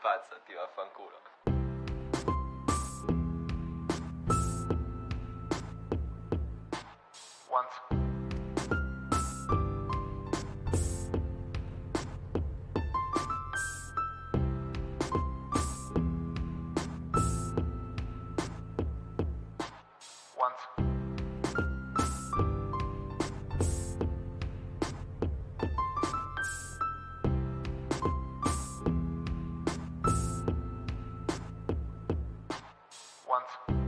pazza, ti vaffanculo. Once. Once. once.